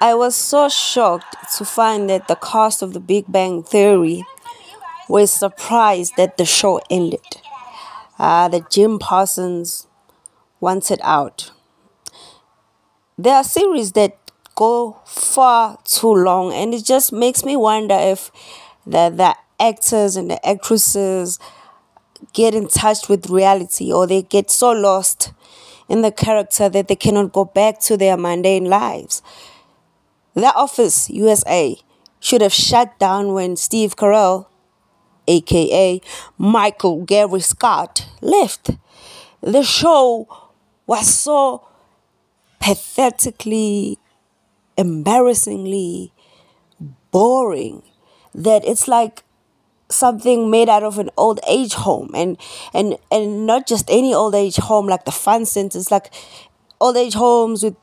I was so shocked to find that the cast of The Big Bang Theory was surprised that the show ended. Uh, that Jim Parsons wanted out. There are series that go far too long, and it just makes me wonder if the, the actors and the actresses get in touch with reality or they get so lost in the character that they cannot go back to their mundane lives. The Office USA should have shut down when Steve Carell, aka Michael Gary Scott, left. The show was so pathetically, embarrassingly boring that it's like something made out of an old age home. And and and not just any old age home like the fun centers like old age homes with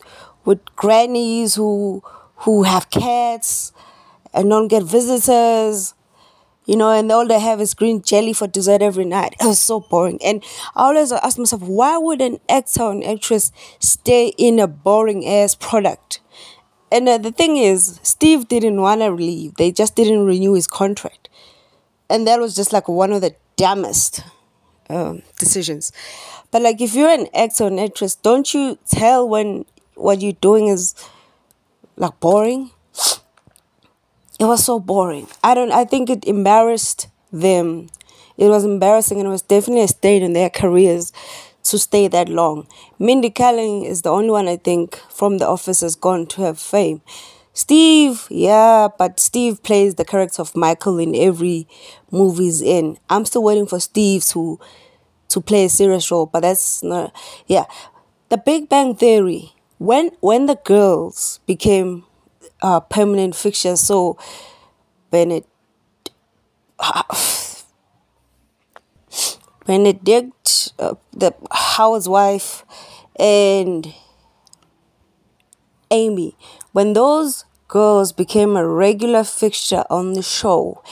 with grannies who who have cats and don't get visitors you know and all they have is green jelly for dessert every night. It was so boring. And i always ask myself why would an actor or an actress stay in a boring ass product? And uh, the thing is steve didn't want to leave. They just didn't renew his contract and that was just like one of the dumbest um, decisions. But like, if you're an actor or an actress, don't you tell when what you're doing is like boring? It was so boring. I don't. I think it embarrassed them. It was embarrassing, and it was definitely a stain in their careers to stay that long. Mindy Kaling is the only one I think from The Office has gone to have fame. Steve, yeah, but Steve plays the character of Michael in every movie's in. I'm still waiting for Steve to to play a serious role, but that's not yeah. The Big Bang Theory. When when the girls became uh, permanent fixtures, so Bennett Benedict, uh, the Howard's wife, and Amy. When those girls became a regular fixture on the show,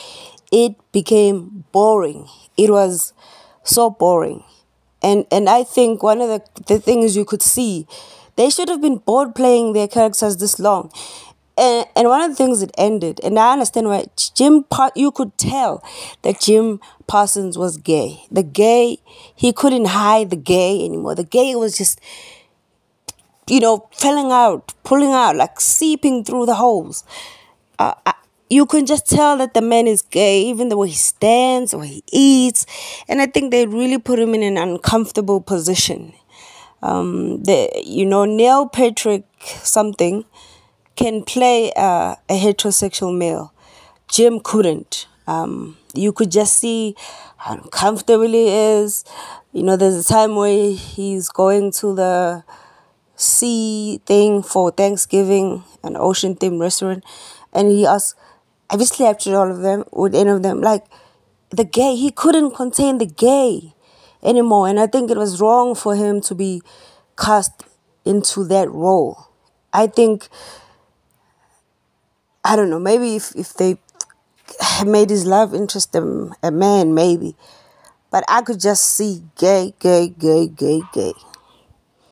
it became boring. It was so boring. And and I think one of the, the things you could see, they should have been bored playing their characters this long. And, and one of the things that ended, and I understand why Jim, you could tell that Jim Parsons was gay. The gay, he couldn't hide the gay anymore. The gay was just, you know, filling out, pulling out, like seeping through the holes. Uh, I, you can just tell that the man is gay, even the way he stands or he eats. And I think they really put him in an uncomfortable position. Um, the, you know, Neil Patrick something can play uh, a heterosexual male. Jim couldn't. Um, you could just see how uncomfortable he is. You know, there's a time where he's going to the sea thing for Thanksgiving, an ocean themed restaurant, and he asked, Have you slept with all of them, with any of them? Like the gay, he couldn't contain the gay anymore. And I think it was wrong for him to be cast into that role. I think, I don't know, maybe if, if they made his love interest a, a man, maybe. But I could just see gay, gay, gay, gay, gay.